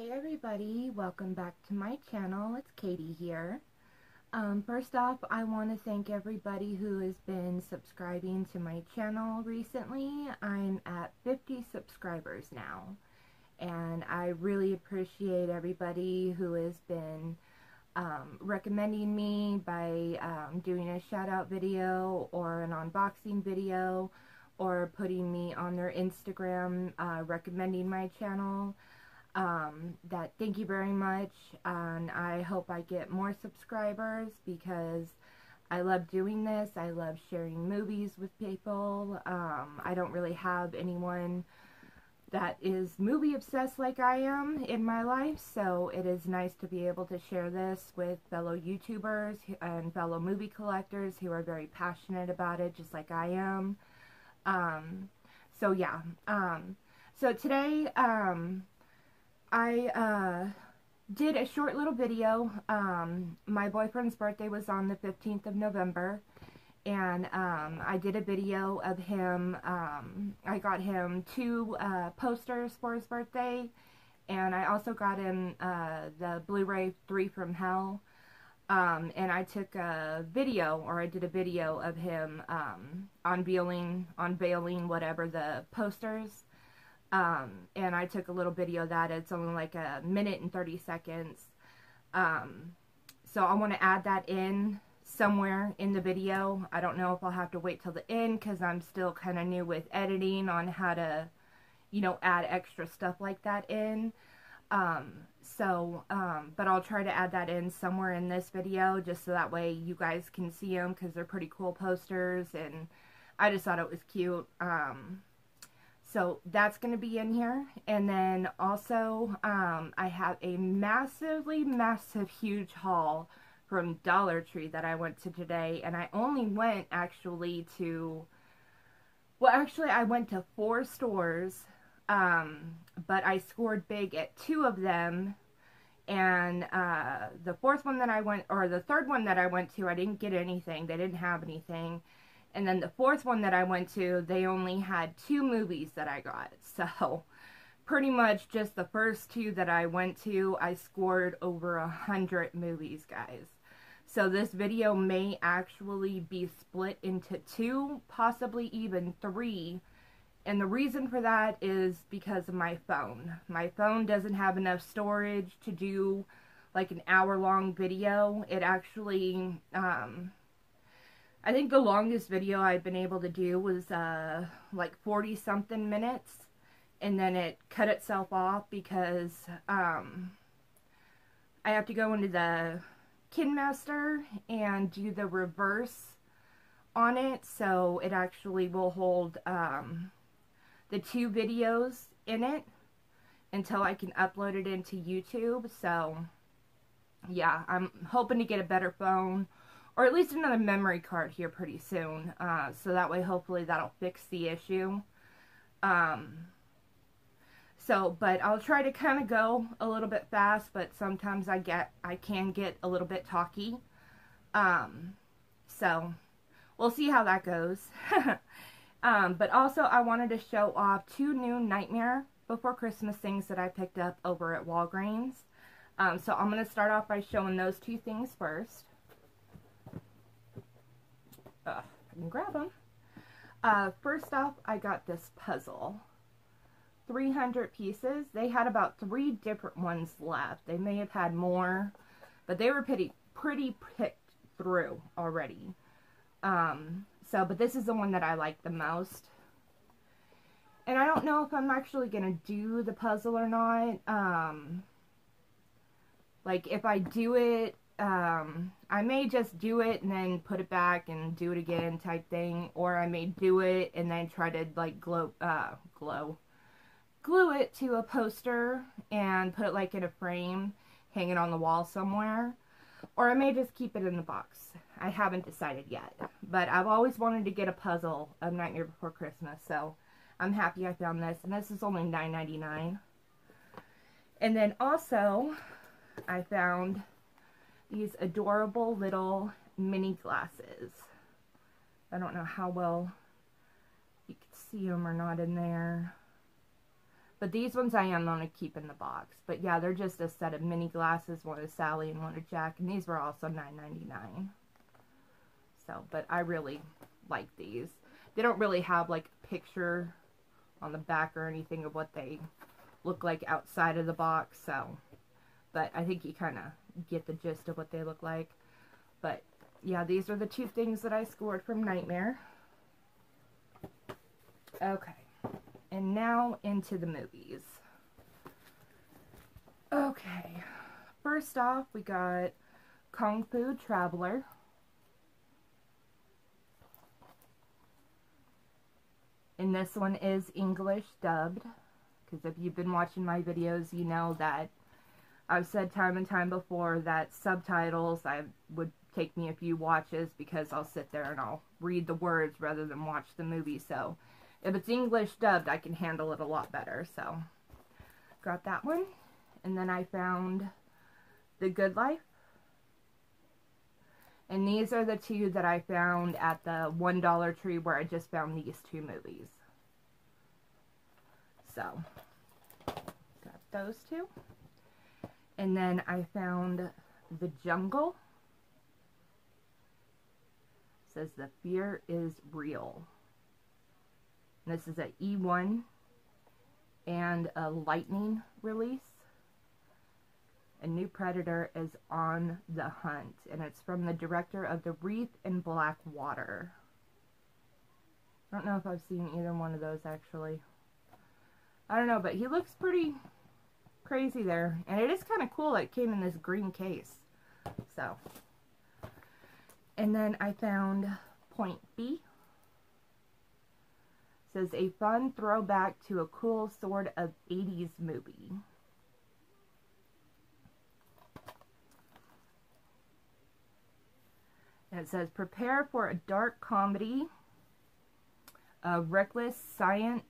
Hey everybody, welcome back to my channel. It's Katie here. Um, first off, I want to thank everybody who has been subscribing to my channel recently. I'm at 50 subscribers now. And I really appreciate everybody who has been um, recommending me by um, doing a shout out video or an unboxing video or putting me on their Instagram uh, recommending my channel um, that thank you very much and I hope I get more subscribers because I love doing this. I love sharing movies with people. Um, I don't really have anyone that is movie obsessed like I am in my life, so it is nice to be able to share this with fellow YouTubers and fellow movie collectors who are very passionate about it, just like I am. Um, so yeah, um, so today, um, I uh, did a short little video. Um, my boyfriend's birthday was on the 15th of November. And um, I did a video of him. Um, I got him two uh, posters for his birthday. And I also got him uh, the Blu-ray 3 from Hell. Um, and I took a video, or I did a video of him um, unveiling, unveiling whatever the posters um, and I took a little video of that. It's only like a minute and 30 seconds. Um, so I want to add that in somewhere in the video. I don't know if I'll have to wait till the end because I'm still kind of new with editing on how to, you know, add extra stuff like that in. Um, so, um, but I'll try to add that in somewhere in this video just so that way you guys can see them because they're pretty cool posters and I just thought it was cute. Um, so that's going to be in here. And then also, um, I have a massively, massive, huge haul from Dollar Tree that I went to today. And I only went actually to, well, actually I went to four stores. Um, but I scored big at two of them. And uh, the fourth one that I went, or the third one that I went to, I didn't get anything. They didn't have anything. And then the fourth one that I went to, they only had two movies that I got. So pretty much just the first two that I went to, I scored over a hundred movies, guys. So this video may actually be split into two, possibly even three. And the reason for that is because of my phone. My phone doesn't have enough storage to do like an hour long video. It actually, um, I think the longest video I've been able to do was uh, like 40 something minutes and then it cut itself off because um, I have to go into the KineMaster and do the reverse on it so it actually will hold um, the two videos in it until I can upload it into YouTube. So yeah I'm hoping to get a better phone or at least another memory card here pretty soon. Uh, so that way, hopefully, that'll fix the issue. Um, so, but I'll try to kind of go a little bit fast, but sometimes I get, I can get a little bit talky. Um, so, we'll see how that goes. um, but also, I wanted to show off two new Nightmare Before Christmas things that I picked up over at Walgreens. Um, so, I'm going to start off by showing those two things first uh, I can grab them. Uh, first off, I got this puzzle. 300 pieces. They had about three different ones left. They may have had more, but they were pretty, pretty picked through already. Um, so, but this is the one that I like the most. And I don't know if I'm actually going to do the puzzle or not. Um, like, if I do it, um, I may just do it and then put it back and do it again type thing, or I may do it and then try to like glow, uh, glow, glue it to a poster and put it like in a frame, hang it on the wall somewhere, or I may just keep it in the box. I haven't decided yet, but I've always wanted to get a puzzle of Nightmare Before Christmas, so I'm happy I found this, and this is only $9.99. And then also, I found these adorable little mini glasses. I don't know how well you can see them or not in there. But these ones I am going to keep in the box. But yeah, they're just a set of mini glasses. One is Sally and one is Jack. And these were also $9.99. So, but I really like these. They don't really have like a picture on the back or anything of what they look like outside of the box. So, but I think you kind of get the gist of what they look like. But yeah, these are the two things that I scored from Nightmare. Okay. And now into the movies. Okay. First off, we got Kung Fu Traveler. And this one is English dubbed. Because if you've been watching my videos, you know that I've said time and time before that subtitles I would take me a few watches because I'll sit there and I'll read the words rather than watch the movie. So if it's English dubbed, I can handle it a lot better. So, got that one. And then I found The Good Life. And these are the two that I found at the one Dollar Tree where I just found these two movies. So, got those two. And then I found The Jungle. It says the fear is real. This is an E1 and a Lightning release. A new predator is on the hunt, and it's from the director of The Reef in Black Water. I don't know if I've seen either one of those, actually. I don't know, but he looks pretty crazy there. And it is kind of cool it came in this green case. So. And then I found Point B says a fun throwback to a cool sort of 80s movie. And it says prepare for a dark comedy of reckless science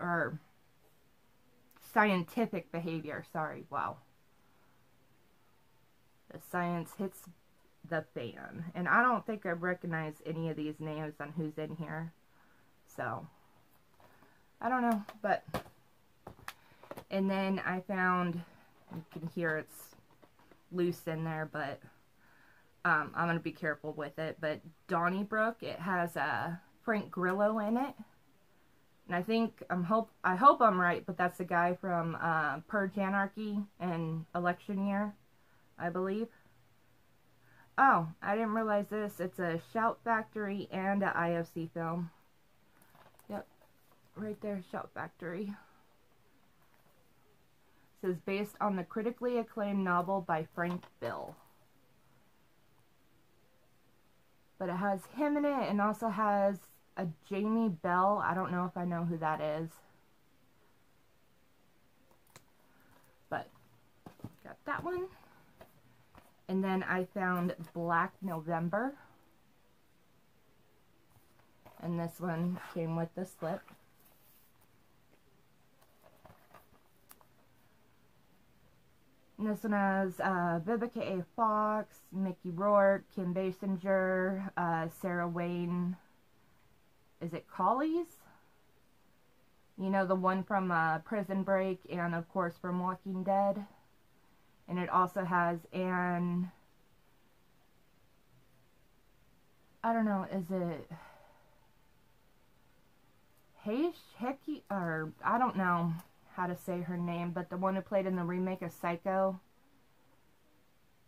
or scientific behavior. Sorry, wow. The science hits the fan. And I don't think I recognize any of these names on who's in here. So, I don't know, but, and then I found, you can hear it's loose in there, but um, I'm going to be careful with it, but Donnybrook, it has uh, Frank Grillo in it, and I think, I'm hope, I hope I'm right, but that's the guy from uh, Purge Anarchy and Election Year, I believe. Oh, I didn't realize this. It's a Shout Factory and a IFC film Yep, right there, Shout Factory. It says based on the critically acclaimed novel by Frank Bill. But it has him in it and also has a Jamie Bell. I don't know if I know who that is. But got that one. And then I found Black November. And this one came with the slip. And this one has uh, Vivica A. Fox, Mickey Rourke, Kim Basinger, uh, Sarah Wayne. Is it Collies? You know, the one from uh, Prison Break and, of course, from Walking Dead. And it also has Anne... I don't know, is it... Heish? Hecky? Or, I don't know how to say her name, but the one who played in the remake of Psycho.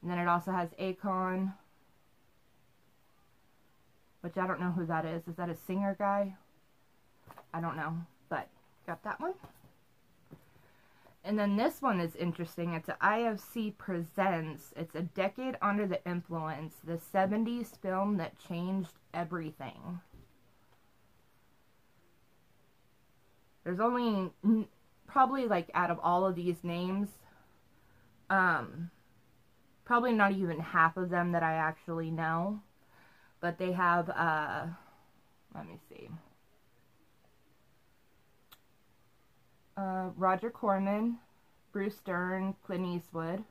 And then it also has Akon, which I don't know who that is. Is that a singer guy? I don't know, but got that one. And then this one is interesting. It's IFC Presents. It's a decade under the influence. The 70s film that changed everything. There's only probably like out of all of these names, um, probably not even half of them that I actually know. But they have, uh, let me see. Uh, Roger Corman, Bruce Dern, Clint Eastwood,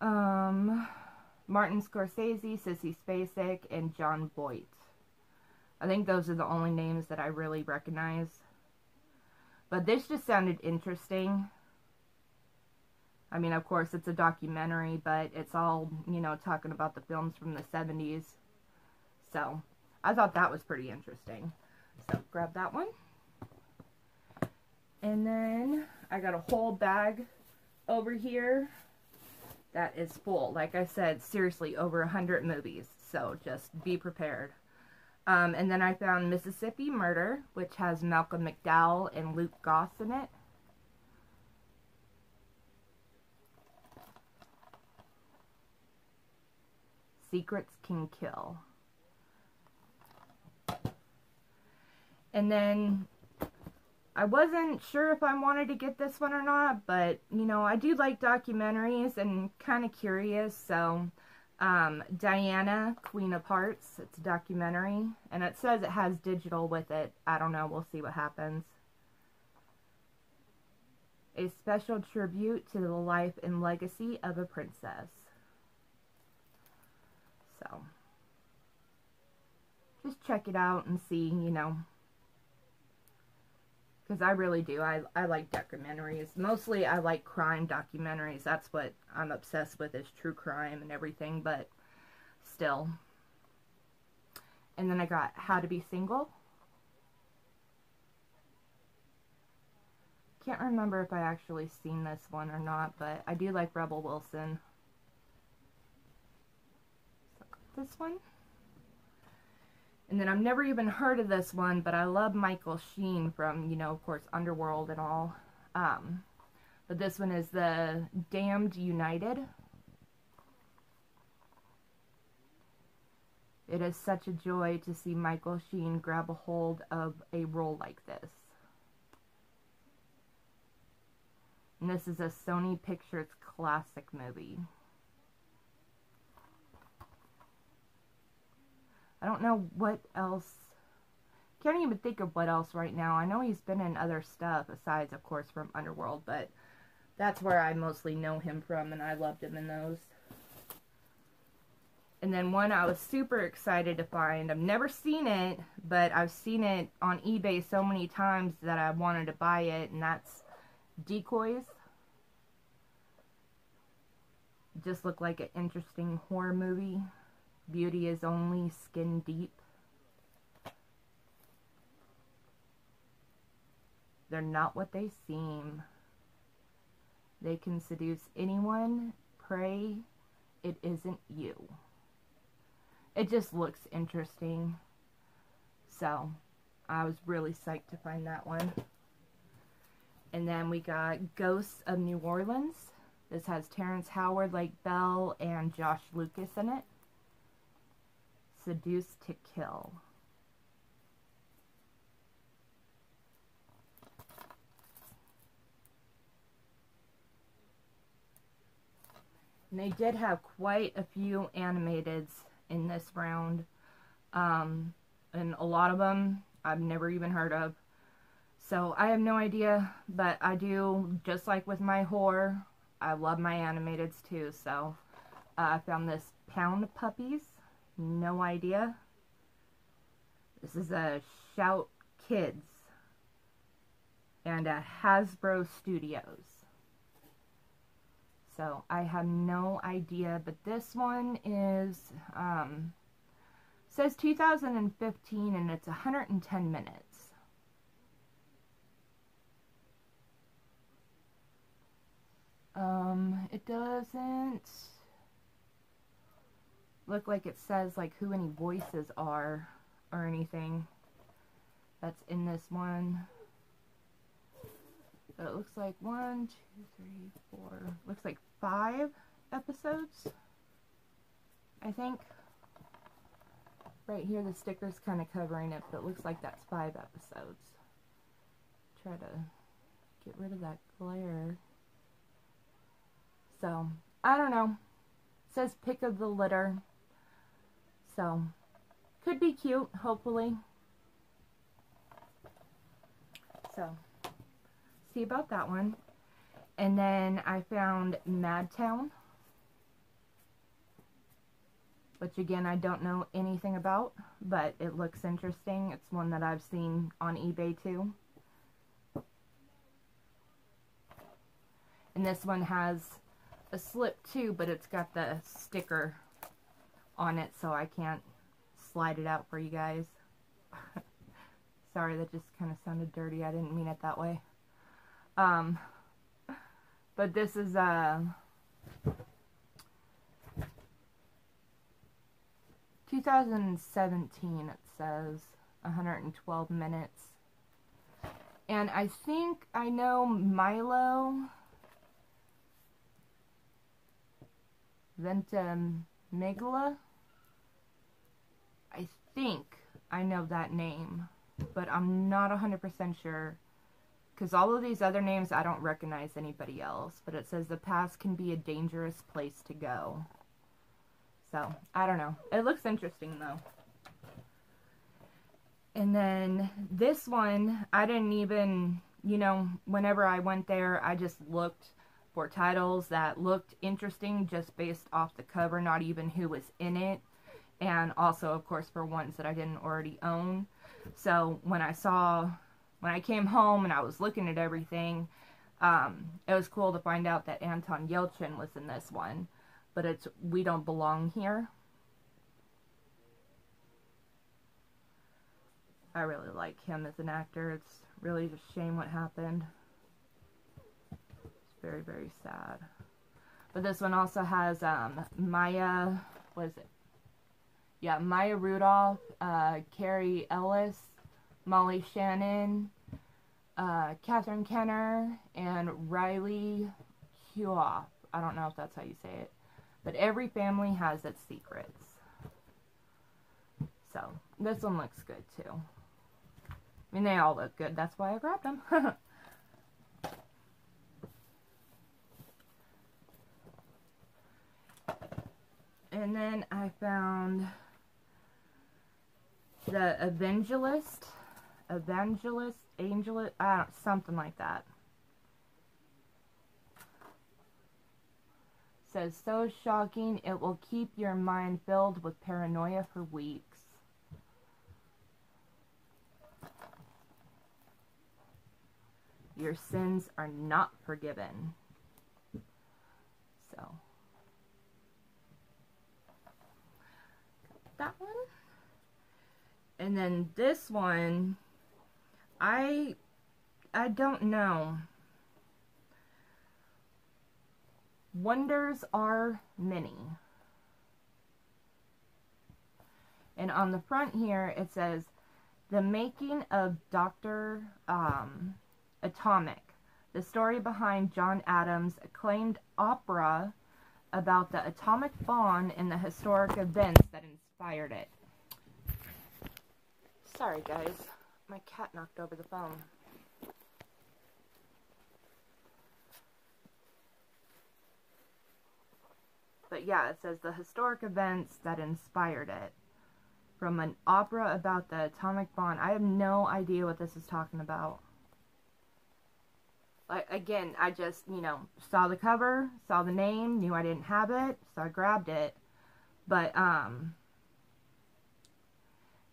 um, Martin Scorsese, Sissy Spacek, and Jon Voight. I think those are the only names that I really recognize. But this just sounded interesting. I mean, of course, it's a documentary, but it's all, you know, talking about the films from the 70s. So, I thought that was pretty interesting. So, grab that one. And then, I got a whole bag over here that is full. Like I said, seriously, over 100 movies. So, just be prepared. Um, and then I found Mississippi Murder, which has Malcolm McDowell and Luke Goss in it. Secrets Can Kill. And then I wasn't sure if I wanted to get this one or not, but you know, I do like documentaries and kind of curious, so um, Diana, Queen of Hearts, it's a documentary, and it says it has digital with it. I don't know, we'll see what happens. A special tribute to the life and legacy of a princess. So, just check it out and see, you know. Because I really do. I, I like documentaries. Mostly I like crime documentaries. That's what I'm obsessed with is true crime and everything. But still. And then I got How to Be Single. Can't remember if I actually seen this one or not. But I do like Rebel Wilson this one. And then I've never even heard of this one, but I love Michael Sheen from, you know, of course, Underworld and all. Um, but this one is the Damned United. It is such a joy to see Michael Sheen grab a hold of a role like this. And this is a Sony Pictures classic movie. I don't know what else. Can't even think of what else right now. I know he's been in other stuff besides, of course, from Underworld, but that's where I mostly know him from, and I loved him in those. And then one I was super excited to find. I've never seen it, but I've seen it on eBay so many times that I wanted to buy it, and that's Decoys. Just looked like an interesting horror movie. Beauty is only skin deep. They're not what they seem. They can seduce anyone. Pray it isn't you. It just looks interesting. So, I was really psyched to find that one. And then we got Ghosts of New Orleans. This has Terrence Howard, Lake Bell, and Josh Lucas in it. Seduce to Kill. And they did have quite a few animateds in this round. Um, and a lot of them I've never even heard of. So I have no idea, but I do, just like with my horror, I love my animateds too. So uh, I found this Pound Puppies. No idea. This is a Shout Kids and a Hasbro Studios. So I have no idea, but this one is, um, says 2015 and it's 110 minutes. Um, it doesn't look like it says like who any voices are or anything that's in this one. But it looks like one, two, three, four, looks like five episodes, I think. Right here the sticker's kind of covering it, but it looks like that's five episodes. Try to get rid of that glare. So, I don't know. It says pick of the litter. So, could be cute, hopefully. So, see about that one. And then I found Madtown. Which again, I don't know anything about, but it looks interesting. It's one that I've seen on eBay too. And this one has a slip too, but it's got the sticker on it so I can't slide it out for you guys. Sorry, that just kind of sounded dirty. I didn't mean it that way. Um, but this is uh, 2017. It says 112 minutes. And I think I know Milo Ventimiglia. Think I know that name, but I'm not 100% sure. Because all of these other names, I don't recognize anybody else. But it says the past can be a dangerous place to go. So, I don't know. It looks interesting, though. And then this one, I didn't even, you know, whenever I went there, I just looked for titles that looked interesting just based off the cover, not even who was in it and also of course for ones that I didn't already own. So when I saw, when I came home and I was looking at everything, um, it was cool to find out that Anton Yelchin was in this one, but it's We Don't Belong Here. I really like him as an actor. It's really a shame what happened. It's very, very sad. But this one also has um, Maya, what is it? Yeah, Maya Rudolph, uh, Cary Elwes, Molly Shannon, uh, Catherine Kenner, and Riley Huoff. I don't know if that's how you say it. But every family has its secrets. So, this one looks good too. I mean, they all look good. That's why I grabbed them. and then I found the evangelist, evangelist, angelist, uh, something like that. Says, so shocking, it will keep your mind filled with paranoia for weeks. Your sins are not forgiven. So, that one. And then this one, I, I don't know. Wonders are many. And on the front here, it says, The Making of Dr. Um, Atomic. The story behind John Adams' acclaimed opera about the atomic bomb and the historic events that inspired it. Sorry, guys. My cat knocked over the phone. But yeah, it says the historic events that inspired it. From an opera about the atomic bomb. I have no idea what this is talking about. Like, again, I just, you know, saw the cover, saw the name, knew I didn't have it, so I grabbed it. But, um,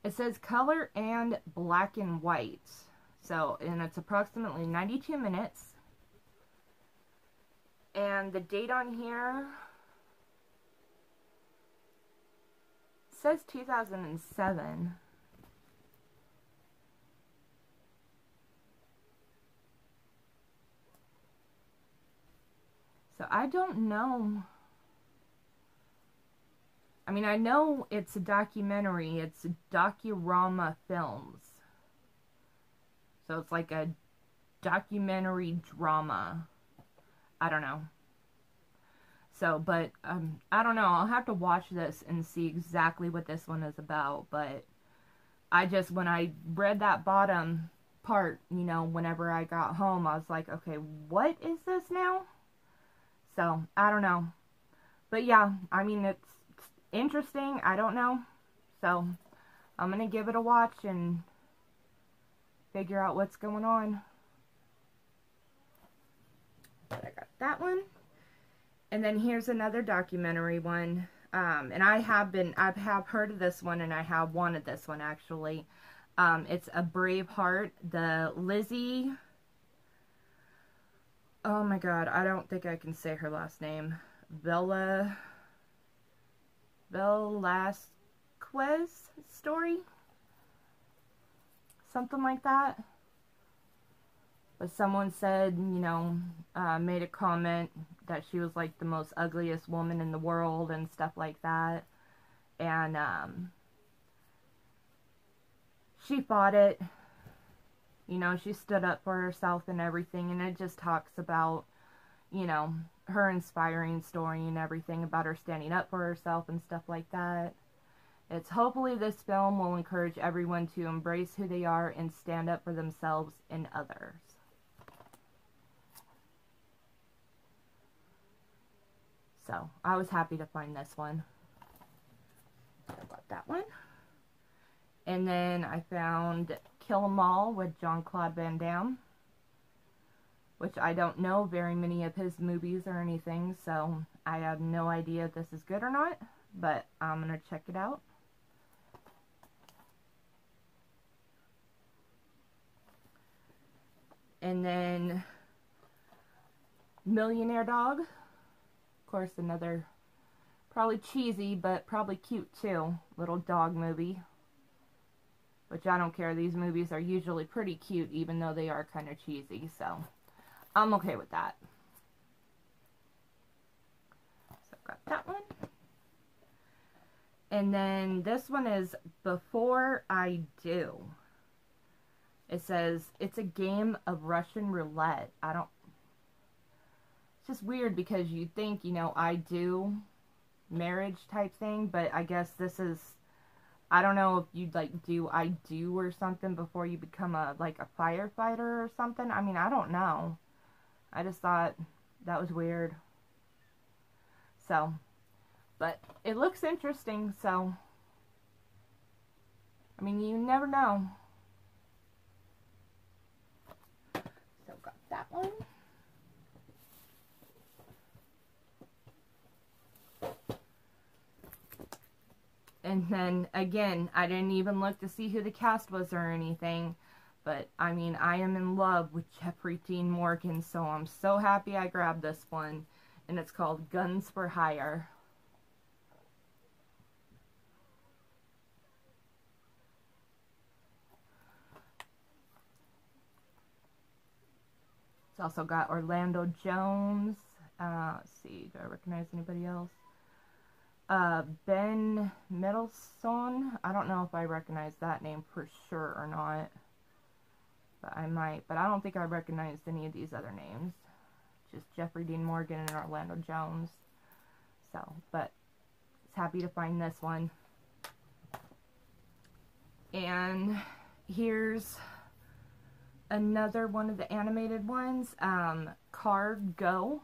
it says color and black and white. So, and it's approximately 92 minutes. And the date on here says 2007. So I don't know I mean, I know it's a documentary. It's Docurama Films. So it's like a documentary drama. I don't know. So, but, um, I don't know. I'll have to watch this and see exactly what this one is about. But I just, when I read that bottom part, you know, whenever I got home, I was like, okay, what is this now? So, I don't know. But yeah, I mean, it's interesting. I don't know. So, I'm going to give it a watch and figure out what's going on. I got that one. And then here's another documentary one. Um, and I have been, I have heard of this one and I have wanted this one actually. Um, it's A Brave Heart, the Lizzie, oh my god, I don't think I can say her last name. Bella Velasquez story? Something like that. But someone said, you know, uh, made a comment that she was like the most ugliest woman in the world and stuff like that. And um, she fought it. You know, she stood up for herself and everything. And it just talks about, you know, her inspiring story and everything about her standing up for herself and stuff like that. It's hopefully this film will encourage everyone to embrace who they are and stand up for themselves and others. So, I was happy to find this one. I got that one. And then I found Kill 'Em All with Jean-Claude Van Damme which I don't know very many of his movies or anything, so I have no idea if this is good or not, but I'm going to check it out. And then Millionaire Dog. Of course, another probably cheesy, but probably cute too. Little dog movie. Which I don't care. These movies are usually pretty cute, even though they are kind of cheesy, so... I'm okay with that. So I've got that one. And then this one is Before I Do. It says, it's a game of Russian roulette. I don't... It's just weird because you think, you know, I do marriage type thing, but I guess this is... I don't know if you'd like do I do or something before you become a like a firefighter or something. I mean, I don't know. I just thought that was weird. So, but it looks interesting, so, I mean, you never know. So, got that one. And then, again, I didn't even look to see who the cast was or anything. But, I mean, I am in love with Jeffrey Dean Morgan, so I'm so happy I grabbed this one. And it's called Guns for Hire. It's also got Orlando Jones. Uh, let's see, do I recognize anybody else? Uh, Ben Mendelsohn. I don't know if I recognize that name for sure or not. I might. But I don't think I recognized any of these other names. Just Jeffrey Dean Morgan and Orlando Jones. So, but it's happy to find this one. And here's another one of the animated ones. Um, Card Go.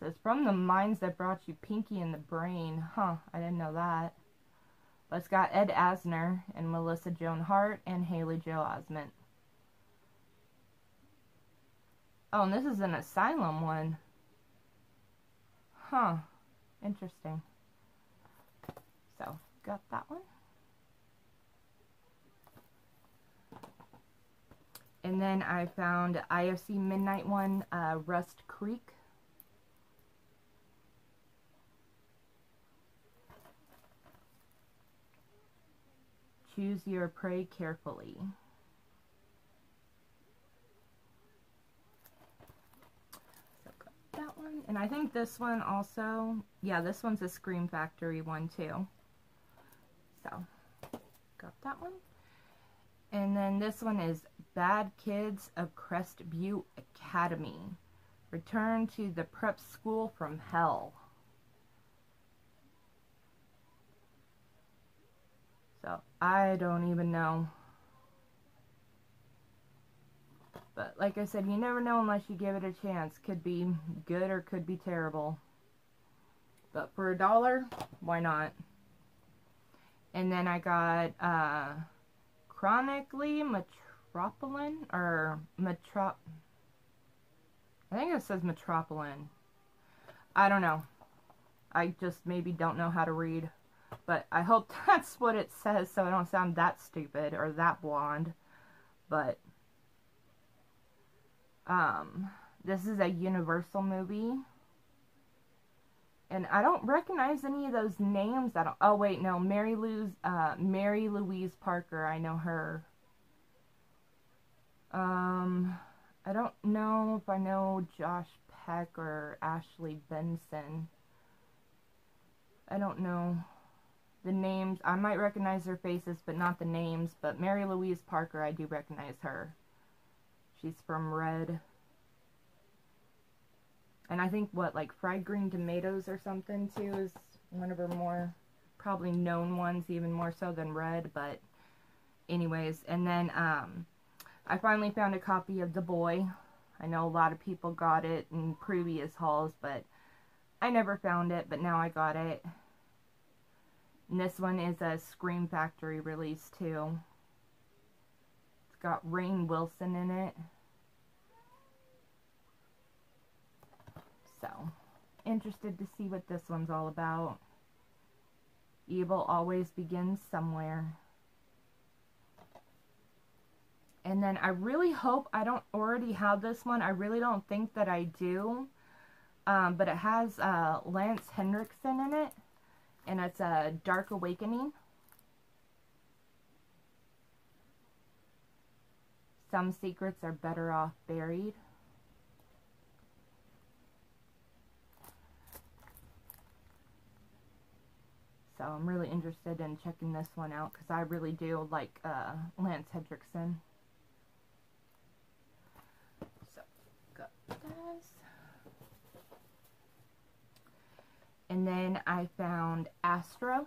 says, from the minds that brought you Pinky and the Brain. Huh, I didn't know that. But it's got Ed Asner and Melissa Joan Hart and Haley Joel Osment. Oh, and this is an asylum one. Huh. Interesting. So, got that one. And then I found IFC Midnight one, uh, Rust Creek. Choose your prey carefully. So that one. And I think this one also, yeah, this one's a Scream Factory one too. So, got that one. And then this one is Bad Kids of Crestview Academy. Return to the prep school from hell. So, I don't even know. But like I said, you never know unless you give it a chance. Could be good or could be terrible. But for a dollar, why not? And then I got uh, Chronically Metropolitan, or Metrop... I think it says Metropolitan. I don't know. I just maybe don't know how to read. But I hope that's what it says so I don't sound that stupid or that blonde. but um, this is a Universal movie. And I don't recognize any of those names. That oh wait, no, Mary Louise, uh, Mary Louise Parker. I know her. Um, I don't know if I know Josh Peck or Ashley Benson. I don't know the names. I might recognize their faces, but not the names. But Mary Louise Parker, I do recognize her. She's from Red. And I think, what, like Fried Green Tomatoes or something, too, is one of her more probably known ones, even more so than Red. But anyways, and then um, I finally found a copy of The Boy. I know a lot of people got it in previous hauls, but I never found it, but now I got it. And this one is a Scream Factory release, too. It's got Rainn Wilson in it. So, interested to see what this one's all about. Evil always begins somewhere. And then I really hope I don't already have this one. I really don't think that I do. Um, but it has uh, Lance Henriksen in it. And it's a Dark Awakening. Some secrets are better off buried. So I'm really interested in checking this one out because I really do like uh, Lance Henriksen. So, got this. And then I found Astro.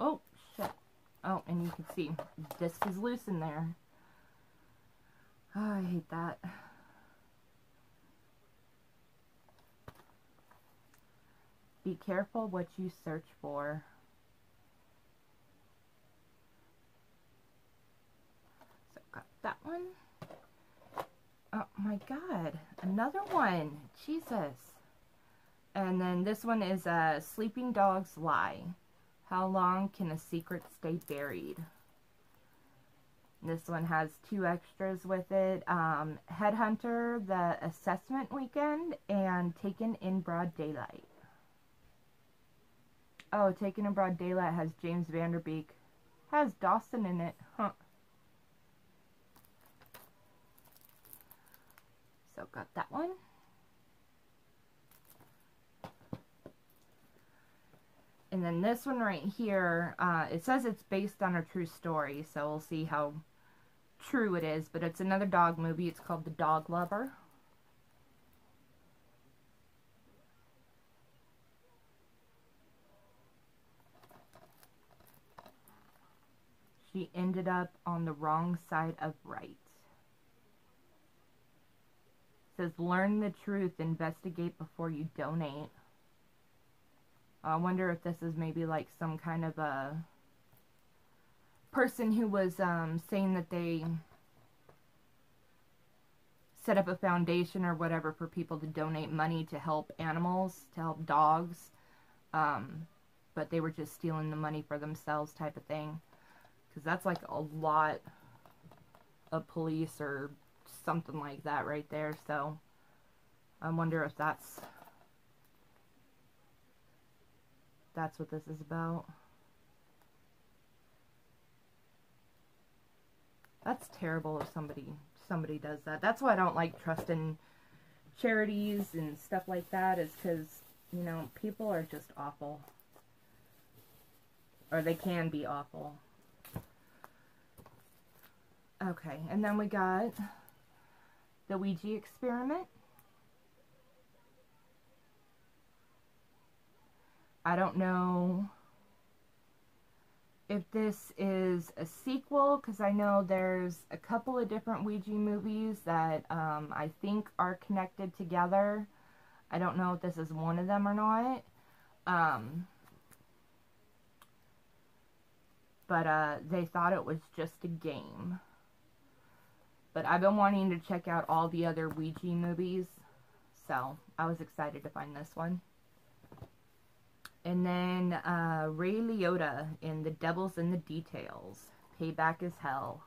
Oh, shit. Oh, and you can see, disc is loose in there. Oh, I hate that. Be careful what you search for. So, got that one. Oh my god, another one. Jesus. And then this one is a uh, Sleeping Dog's Lie. How long can a secret stay buried? This one has two extras with it. Um, Headhunter, The Assessment Weekend, and Taken in Broad Daylight. Oh, Taken in Broad Daylight has James Van Der Beek. Has Dawson in it. Huh. So got that one. And then this one right here, uh, it says it's based on a true story, so we'll see how true it is. But it's another dog movie. It's called The Dog Lover. She ended up on the wrong side of right. It says, learn the truth, investigate before you donate. I wonder if this is maybe like some kind of a person who was um, saying that they set up a foundation or whatever for people to donate money to help animals, to help dogs. Um, but they were just stealing the money for themselves type of thing. Because that's like a lot of police or something like that right there. So I wonder if that's that's what this is about. That's terrible if somebody somebody does that. That's why I don't like trusting charities and stuff like that is because, you know, people are just awful. Or they can be awful. Okay, and then we got the Ouija experiment. I don't know if this is a sequel, because I know there's a couple of different Ouija movies that um, I think are connected together. I don't know if this is one of them or not. Um, but uh, they thought it was just a game. But I've been wanting to check out all the other Ouija movies, so I was excited to find this one. And then uh, Ray Liotta in The Devil's in the Details. Payback is Hell.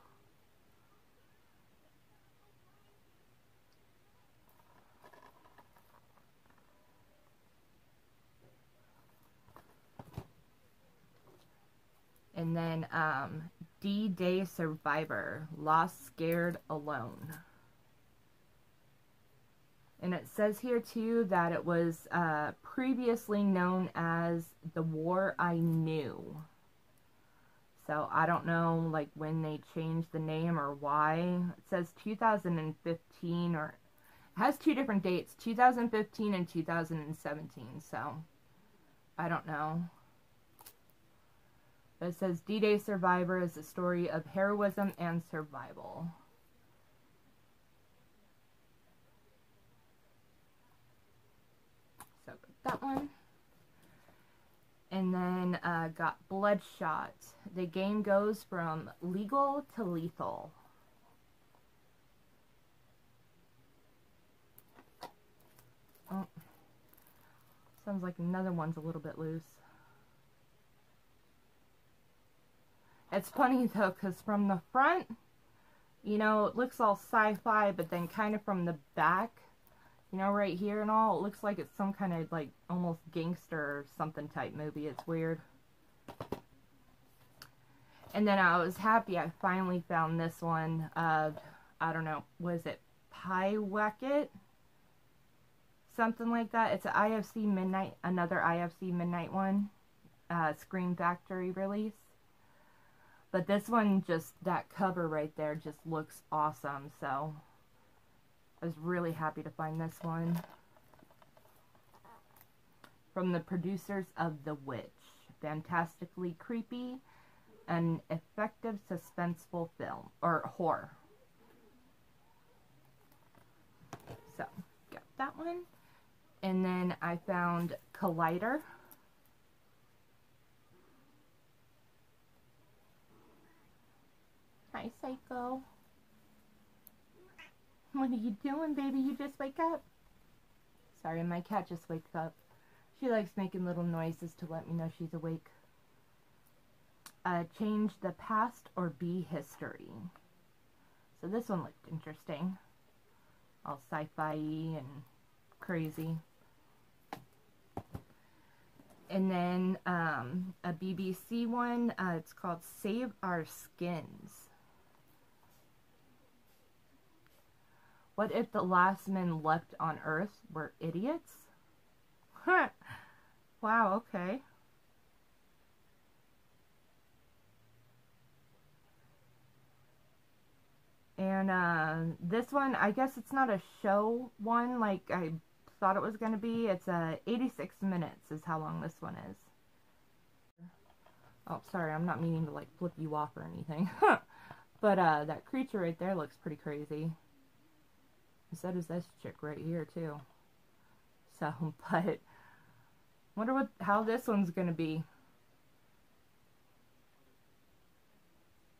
And then um, D-Day Survivor, Lost, Scared, Alone. And it says here too that it was uh, previously known as The War I Knew. So I don't know like when they changed the name or why. It says 2015 or it has two different dates, 2015 and 2017. So I don't know. But it says D-Day Survivor is a story of heroism and survival. So that one. And then uh, got Bloodshot. The game goes from legal to lethal. Oh. Sounds like another one's a little bit loose. It's funny though, because from the front, you know, it looks all sci-fi, but then kind of from the back, you know, right here and all, it looks like it's some kind of, like, almost gangster something type movie. It's weird. And then I was happy I finally found this one of, I don't know, was it Pyewacket? Something like that. It's an IFC Midnight, another IFC Midnight one. Uh, Scream Factory release. But this one just, that cover right there just looks awesome, so I was really happy to find this one. From the producers of The Witch. Fantastically creepy and effective suspenseful film, or horror. So, got that one. And then I found Collider. Hi, Psycho. What are you doing, baby? You just wake up? Sorry, my cat just wakes up. She likes making little noises to let me know she's awake. Uh, change the past or be history. So this one looked interesting. All sci-fi and crazy. And then um, a BBC one, uh, it's called Save Our Skins. What if the last men left on Earth were idiots? Wow, okay. And uh, this one, I guess it's not a show one like I thought it was going to be. It's uh, 86 minutes is how long this one is. Oh, sorry, I'm not meaning to like flip you off or anything. but uh, that creature right there looks pretty crazy. So does this chick right here too. So, but wonder what how this one's gonna be.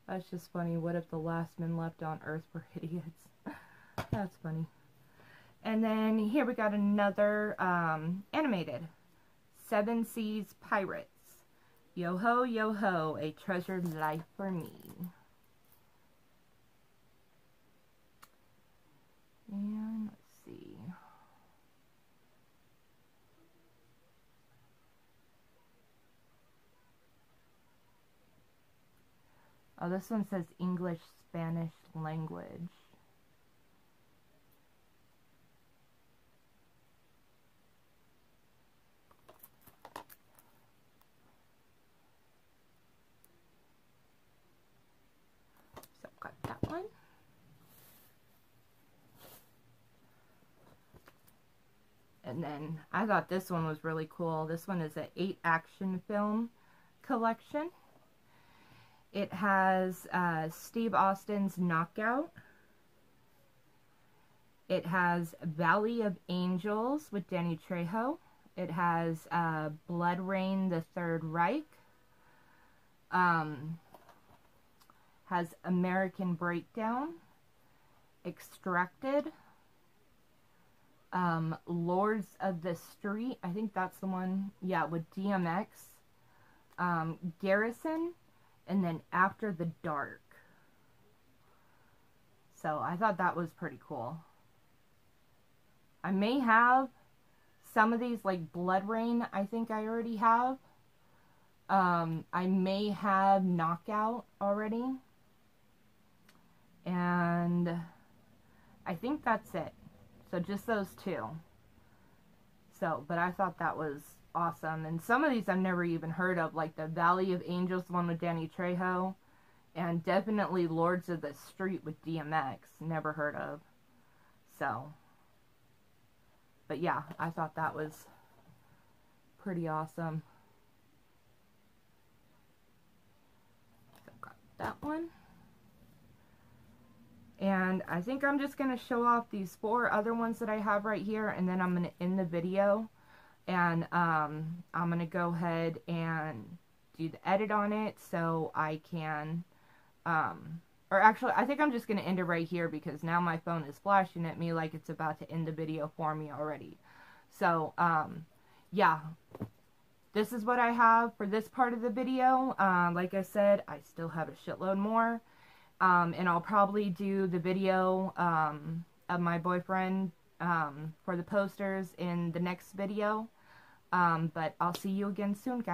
That's just funny. What if the last men left on Earth were idiots? That's funny. And then here we got another um, animated. Seven Seas Pirates. Yo ho, yo ho, a treasured life for me. And let's see. Oh, this one says English, Spanish language. So, got that one. And then I thought this one was really cool. This one is an eight action film collection. It has uh, Steve Austin's Knockout. It has Valley of Angels with Danny Trejo. It has uh, Rain, The Third Reich. Um, has American Breakdown. Extracted um, Lords of the Street. I think that's the one. Yeah, with DMX. Um, Garrison. And then After the Dark. So I thought that was pretty cool. I may have some of these, like Blood Rain, I think I already have. Um, I may have Knockout already. And I think that's it. So just those two. So, but I thought that was awesome. And some of these I've never even heard of, like the Valley of Angels one with Danny Trejo. And definitely Lords of the Street with DMX. Never heard of. So, but yeah, I thought that was pretty awesome. So got that one. And I think I'm just going to show off these four other ones that I have right here, and then I'm going to end the video. And um, I'm going to go ahead and do the edit on it so I can, um, or actually, I think I'm just going to end it right here because now my phone is flashing at me like it's about to end the video for me already. So, um, yeah, this is what I have for this part of the video. Uh, like I said, I still have a shitload more. Um, and I'll probably do the video um, of my boyfriend um, for the posters in the next video. Um, but I'll see you again soon, guys.